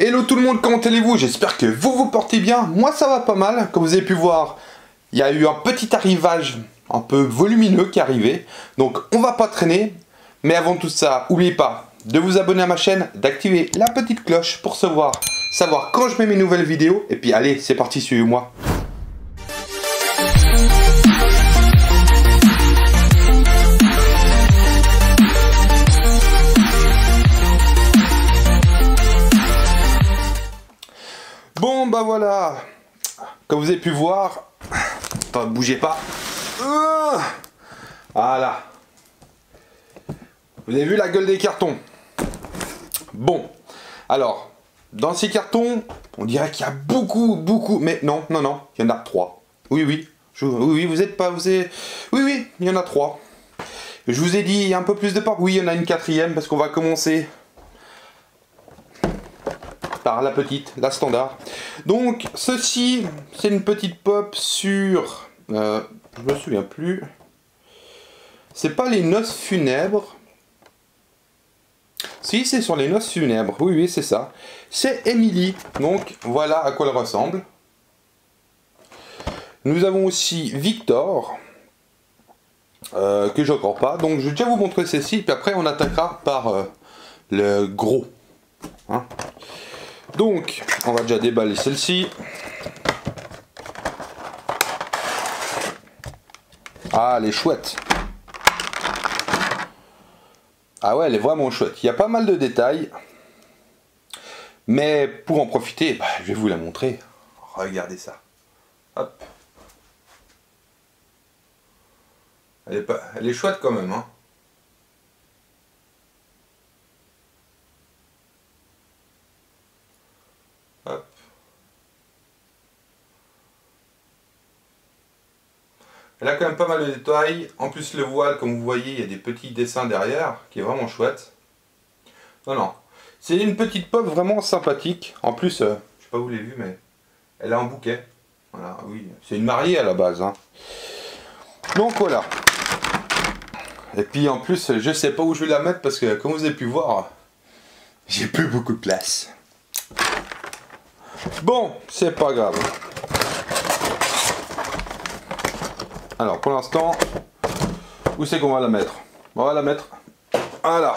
Hello tout le monde, comment allez-vous? J'espère que vous vous portez bien. Moi ça va pas mal. Comme vous avez pu voir, il y a eu un petit arrivage un peu volumineux qui est arrivé. Donc on va pas traîner. Mais avant tout ça, n'oubliez pas de vous abonner à ma chaîne, d'activer la petite cloche pour savoir, savoir quand je mets mes nouvelles vidéos. Et puis allez, c'est parti, suivez-moi. Bon bah voilà, comme vous avez pu voir, pas bougez pas. Euh, voilà. Vous avez vu la gueule des cartons? Bon, alors, dans ces cartons, on dirait qu'il y a beaucoup, beaucoup, mais non, non, non, il y en a trois. Oui, oui, oui, oui, vous êtes pas, vous êtes... Oui, oui, il y en a trois. Je vous ai dit, il y a un peu plus de portes. Oui, il y en a une quatrième, parce qu'on va commencer la petite, la standard. Donc, ceci, c'est une petite pop sur... Euh, je me souviens plus. C'est pas les noces funèbres. Si, c'est sur les noces funèbres. Oui, oui, c'est ça. C'est Emily. Donc, voilà à quoi elle ressemble. Nous avons aussi Victor. Euh, que je crois pas. Donc, je vais déjà vous montrer ceci. Puis après, on attaquera par euh, le gros. Hein donc, on va déjà déballer celle-ci. Ah, elle est chouette. Ah ouais, elle est vraiment chouette. Il y a pas mal de détails. Mais pour en profiter, bah, je vais vous la montrer. Regardez ça. Hop. Elle est, elle est chouette quand même. Hein. Elle a quand même pas mal de détails. En plus, le voile, comme vous voyez, il y a des petits dessins derrière, qui est vraiment chouette. Non, non. C'est une petite pop vraiment sympathique. En plus, euh, je sais pas vous l'avez vu, mais elle a un bouquet. Voilà, oui. C'est une mariée à la base. Hein. Donc voilà. Et puis en plus, je sais pas où je vais la mettre parce que, comme vous avez pu voir, j'ai plus beaucoup de place. Bon, c'est pas grave. Alors, pour l'instant, où c'est qu'on va la mettre? On va la mettre. Voilà.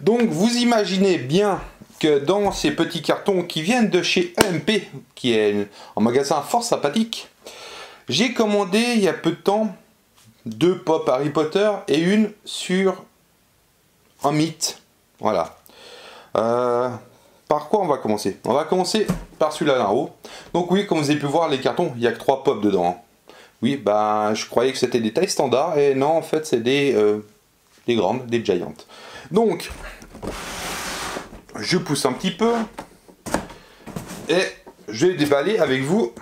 Donc, vous imaginez bien que dans ces petits cartons qui viennent de chez EMP, qui est un magasin fort sympathique, j'ai commandé il y a peu de temps deux pop Harry Potter et une sur un mythe. Voilà. Euh, par quoi on va commencer? On va commencer par celui-là là-haut. Donc oui, comme vous avez pu voir, les cartons, il n'y a que trois pop dedans. Oui, bah, je croyais que c'était des tailles standards, et non, en fait, c'est des, euh, des grandes, des giants. Donc, je pousse un petit peu, et je vais déballer avec vous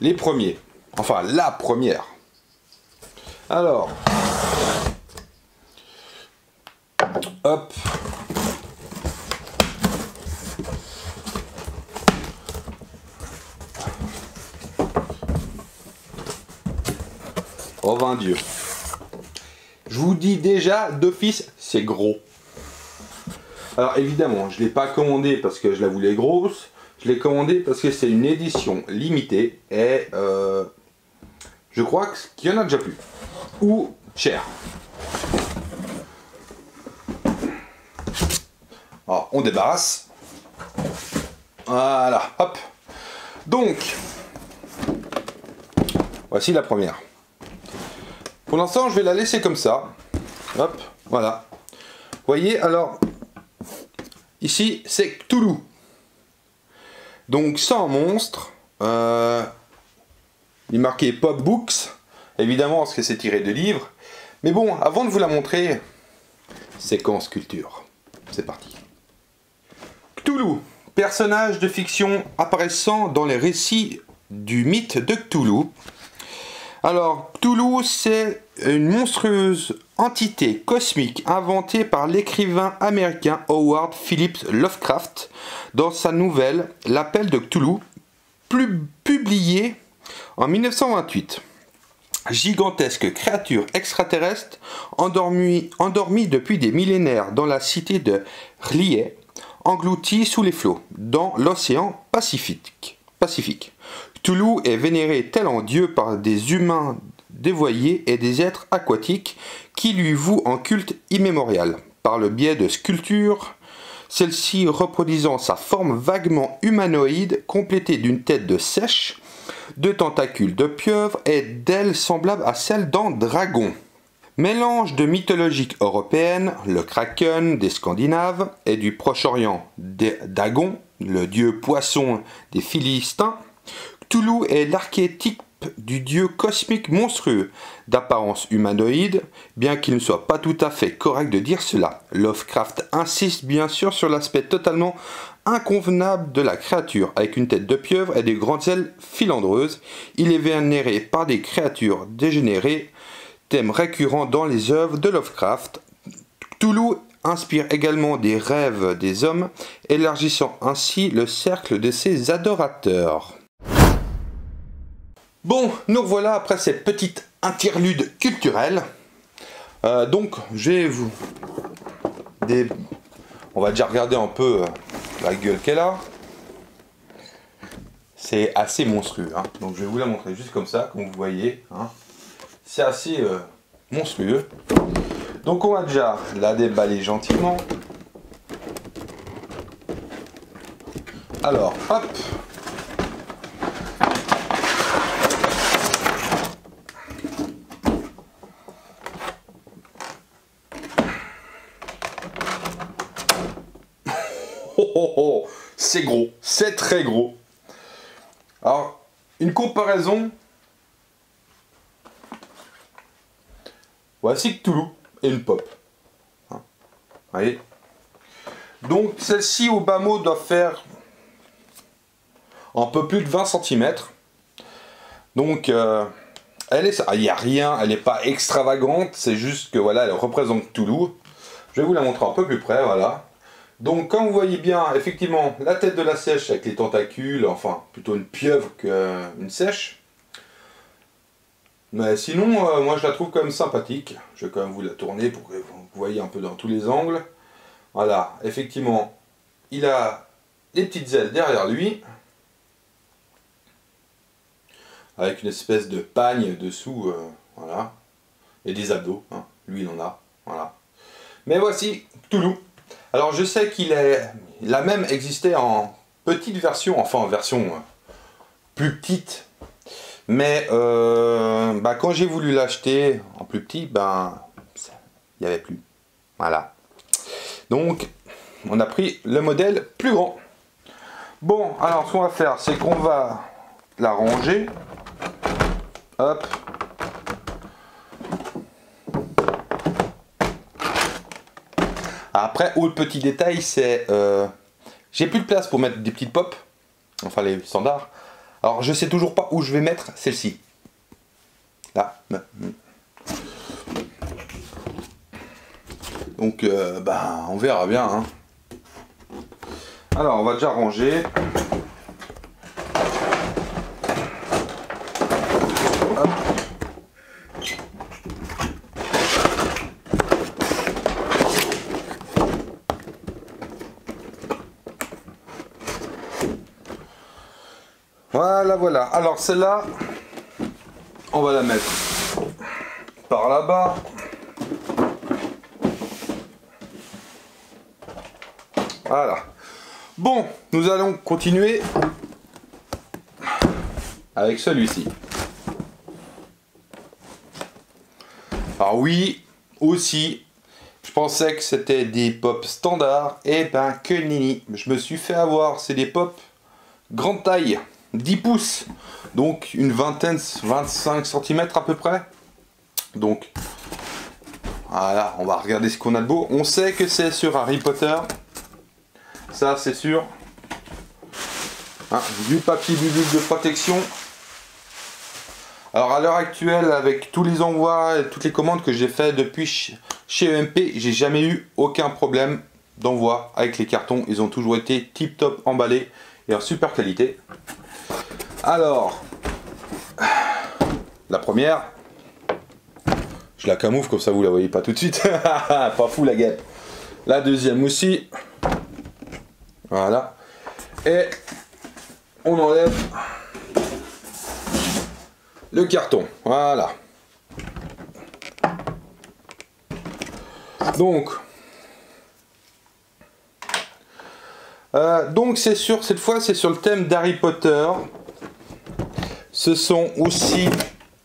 les premiers. Enfin, la première. Alors, hop, Oh vain Dieu. Je vous dis déjà, d'office, c'est gros. Alors évidemment, je ne l'ai pas commandé parce que je la voulais grosse. Je l'ai commandé parce que c'est une édition limitée et euh, je crois qu'il y en a déjà plus. Ou cher. Alors, on débarrasse. Voilà, hop. Donc, voici la première. Pour l'instant, je vais la laisser comme ça. Hop, voilà. Voyez, alors, ici, c'est Cthulhu. Donc, sans monstre. Euh, il est marqué Pop Books. Évidemment, parce que c'est tiré de livres. Mais bon, avant de vous la montrer, séquence culture. C'est parti. Cthulhu, personnage de fiction apparaissant dans les récits du mythe de Cthulhu. Alors, Cthulhu, c'est une monstrueuse entité cosmique inventée par l'écrivain américain Howard Phillips Lovecraft dans sa nouvelle L'appel de Cthulhu, publiée en 1928. Gigantesque créature extraterrestre endormie, depuis des millénaires dans la cité de R'lyeh, englouti sous les flots, dans l'océan Pacifique. Pacifique. Cthulhu est vénéré tel en Dieu par des humains dévoyés et des êtres aquatiques qui lui vouent en culte immémorial, par le biais de sculptures, celle-ci reproduisant sa forme vaguement humanoïde, complétée d'une tête de sèche, de tentacules de pieuvre et d'ailes semblables à celles d'un dragon. Mélange de mythologique européenne, le kraken des Scandinaves, et du Proche-Orient, Dagon, le dieu poisson des Philistins, Cthulhu est l'archétype du dieu cosmique monstrueux, d'apparence humanoïde, bien qu'il ne soit pas tout à fait correct de dire cela. Lovecraft insiste bien sûr sur l'aspect totalement inconvenable de la créature, avec une tête de pieuvre et des grandes ailes filandreuses. Il est vénéré par des créatures dégénérées, thème récurrent dans les œuvres de Lovecraft. Cthulhu inspire également des rêves des hommes, élargissant ainsi le cercle de ses adorateurs. Bon, nous voilà après cette petite interlude culturelle. Euh, donc, je vais vous... On va déjà regarder un peu euh, la gueule qu'elle a. C'est assez monstrueux. Hein. Donc, je vais vous la montrer juste comme ça, comme vous voyez. Hein. C'est assez euh, monstrueux. Donc, on va déjà la déballer gentiment. Alors, hop, c'est gros, c'est très gros. Alors, une comparaison. Voici Cthulhu et une pop. Hein, voyez Donc, celle-ci au bas mot doit faire un peu plus de 20 cm. Donc, euh, elle est, il n'y a rien, elle n'est pas extravagante, c'est juste que voilà, elle représente Cthulhu. Je vais vous la montrer un peu plus près, voilà. Donc comme vous voyez bien, effectivement, la tête de la sèche avec les tentacules, enfin plutôt une pieuvre qu'une sèche. Mais sinon, euh, moi je la trouve quand même sympathique. Je vais quand même vous la tourner pour que vous voyez un peu dans tous les angles. Voilà, effectivement, il a des petites ailes derrière lui. Avec une espèce de pagne dessous, euh, voilà. Et des abdos, hein. lui il en a, voilà. Mais voici Toulouse. Alors je sais qu'il a même existé en petite version, enfin en version euh, plus petite. Mais euh, bah, quand j'ai voulu l'acheter en plus petit, ben il n'y avait plus. Voilà. Donc on a pris le modèle plus grand. Bon, alors ce qu'on va faire, c'est qu'on va la ranger. Hop, Après, autre petit détail, c'est... Euh, j'ai plus de place pour mettre des petites pop. Enfin, les standards. Alors, je sais toujours pas où je vais mettre celle-ci. Là. Donc, euh, bah, on verra bien. Hein. Alors, on va déjà ranger. Voilà. Alors celle-là, on va la mettre par là-bas. Voilà. Bon, nous allons continuer avec celui-ci. Alors oui, aussi, je pensais que c'était des pop standards. Et eh ben que nini, je me suis fait avoir. C'est des pop grande taille. 10 pouces, donc une vingtaine, 25 cm à peu près. Donc, voilà, on va regarder ce qu'on a de beau. On sait que c'est sur Harry Potter, ça c'est sûr. Hein, du papier bulle de protection. Alors à l'heure actuelle, avec tous les envois et toutes les commandes que j'ai fait depuis chez EMP, j'ai jamais eu aucun problème d'envoi avec les cartons. Ils ont toujours été tip top emballés et en super qualité. Alors, la première, je la camoufle comme ça vous la voyez pas tout de suite. pas fou la guêpe. La deuxième aussi. Voilà. Et on enlève le carton. Voilà. Donc, euh, donc c'est sûr, cette fois c'est sur le thème d'Harry Potter. Ce sont aussi...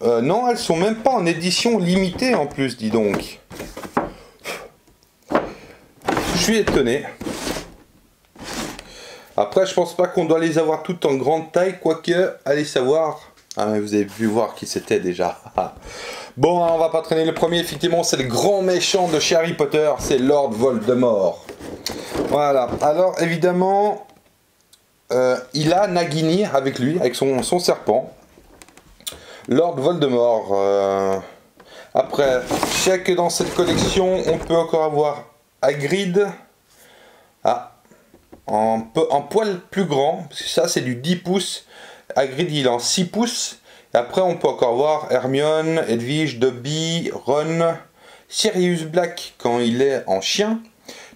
Euh, non, elles sont même pas en édition limitée en plus, dis donc. Je suis étonné. Après, je pense pas qu'on doit les avoir toutes en grande taille, quoique, allez savoir. Ah, mais vous avez vu voir qui c'était déjà. bon, on va pas traîner le premier, effectivement, c'est le grand méchant de chez Harry Potter, c'est Lord Voldemort. Voilà, alors évidemment, euh, il a Nagini avec lui, avec son serpent. Lord Voldemort. Euh, après, je que dans cette collection, on peut encore avoir Hagrid. Ah, en, poil plus grand, parce ça c'est du 10 pouces. Hagrid il est en 6 pouces. Après on peut encore voir Hermione, Edwige, Dobby, Ron, Sirius Black quand il est en chien.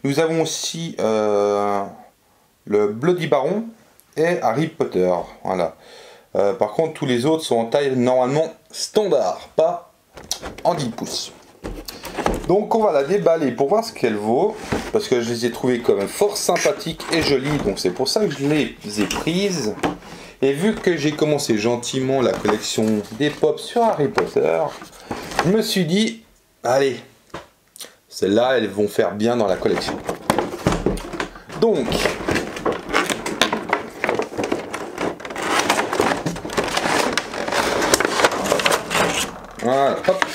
Nous avons aussi euh, le Bloody Baron et Harry Potter. Voilà. Euh, par contre tous les autres sont en taille normalement standard, pas en 10 pouces. Donc on va la déballer pour voir ce qu'elle vaut, parce que je les ai trouvées quand même fort sympathiques et jolies, donc c'est pour ça que je les ai prises. Et vu que j'ai commencé gentiment la collection des pop sur Harry Potter, je me suis dit, allez, celles-là, elles vont faire bien dans la collection. Donc, voilà, hop.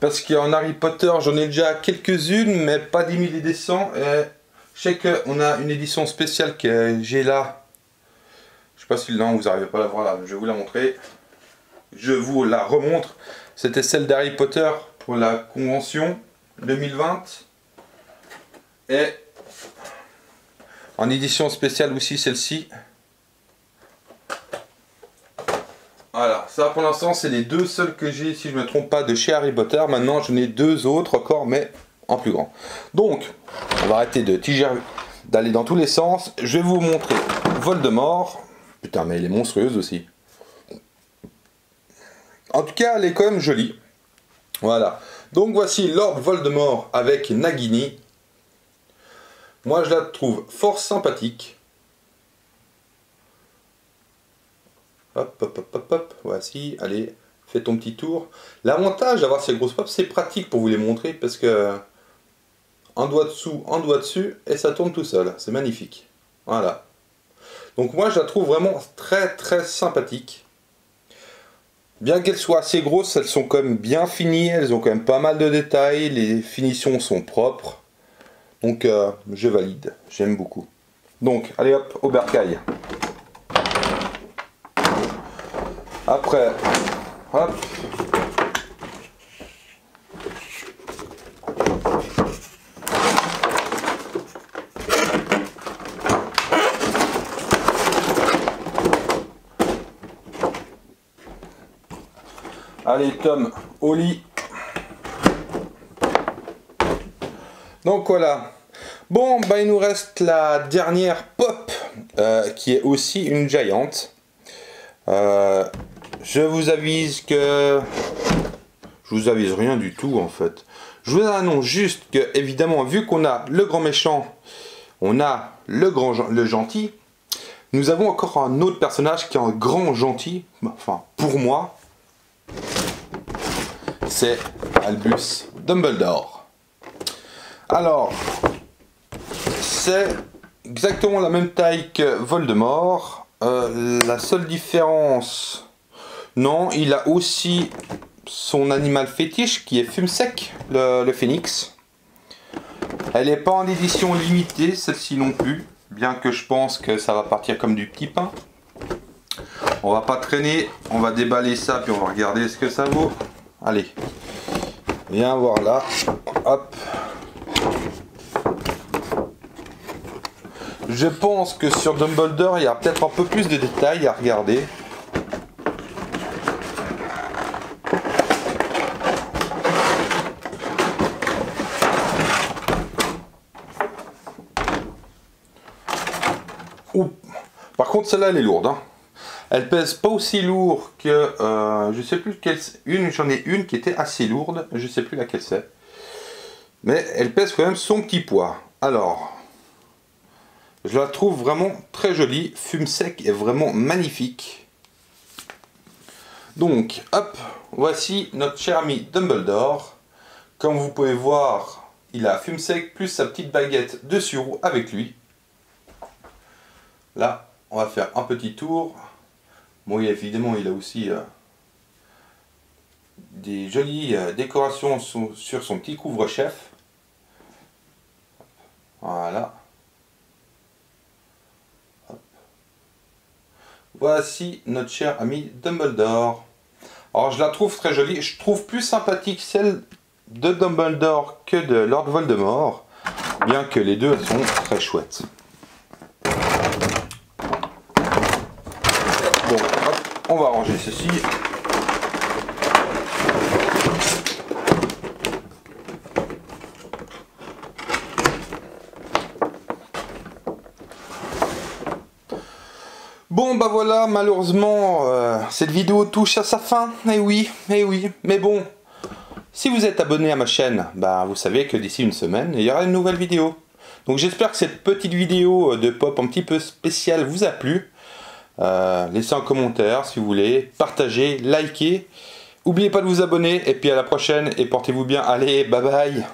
Parce qu'en Harry Potter, j'en ai déjà quelques-unes, mais pas 10 000 éditions. Et je sais qu'on a une édition spéciale que j'ai là. Je sais pas si là vous n'arrivez pas à la voir là, je vais vous la montrer. Je vous la remontre. C'était celle d'Harry Potter pour la convention 2020. Et en édition spéciale aussi celle-ci. Voilà, ça pour l'instant c'est les deux seuls que j'ai, si je ne me trompe pas, de chez Harry Potter. Maintenant j'en ai deux autres encore, mais en plus grand. Donc, on va arrêter de tiger, d'aller dans tous les sens. Je vais vous montrer Voldemort. Putain, mais elle est monstrueuse aussi. En tout cas, elle est quand même jolie. Voilà. Donc voici Lord Voldemort avec Nagini. Moi je la trouve fort sympathique. Hop, hop, hop, hop, hop. Voici, allez, fais ton petit tour. L'avantage d'avoir ces grosses pop, c'est pratique pour vous les montrer parce que un doigt dessous, un doigt dessus, et ça tourne tout seul. C'est magnifique. Voilà. Donc moi, je la trouve vraiment très très sympathique. Bien qu'elles soient assez grosses, elles sont quand même bien finies, elles ont quand même pas mal de détails, les finitions sont propres. Donc je valide, j'aime beaucoup. Donc, allez hop, au bercail. Après, hop. Allez Tom, au lit. Donc voilà. Bon, bah il nous reste la dernière pop, euh, qui est aussi une giante. Euh, je vous avise que... Je vous avise rien du tout en fait. Je vous annonce juste que, évidemment, vu qu'on a le grand méchant, on a le grand le gentil, nous avons encore un autre personnage qui est un grand gentil, enfin pour moi, c'est Albus Dumbledore. Alors, c'est exactement la même taille que Voldemort. Euh, la seule différence non, il a aussi son animal fétiche qui est fume sec, le, phénix. Elle n'est pas en édition limitée, celle-ci non plus, bien que je pense que ça va partir comme du petit pain. On va pas traîner, on va déballer ça puis on va regarder ce que ça vaut. Allez, viens voir là. Hop. Je pense que sur Dumbledore, il y a peut-être un peu plus de détails à regarder. Par contre, celle-là, elle est lourde. Hein. Elle pèse pas aussi lourd que... Euh, je sais plus quelle Une, j'en ai une qui était assez lourde. Je sais plus laquelle c'est. Mais elle pèse quand même son petit poids. Alors, je la trouve vraiment très jolie. Fume sec est vraiment magnifique. Donc, hop, voici notre cher ami Dumbledore. Comme vous pouvez voir, il a fume sec plus sa petite baguette de sureau avec lui. Là, on va faire un petit tour. Bon, évidemment, il a aussi euh, des jolies euh, décorations sur son petit couvre-chef. Voilà. Voici notre cher ami Dumbledore. Alors je la trouve très jolie. Je trouve plus sympathique celle de Dumbledore que de Lord Voldemort. Bien que les deux sont très chouettes. Bon, on va ranger ceci. Bon bah malheureusement, euh, cette vidéo touche à sa fin. Et eh oui, et eh oui. Mais bon, si vous êtes abonné à ma chaîne, bah vous savez que d'ici une semaine, il y aura une nouvelle vidéo. Donc j'espère que cette petite vidéo de pop un petit peu spéciale vous a plu. Euh, laissez un commentaire si vous voulez, partagez, likez. N'oubliez pas de vous abonner et puis à la prochaine et portez-vous bien. Allez, bye bye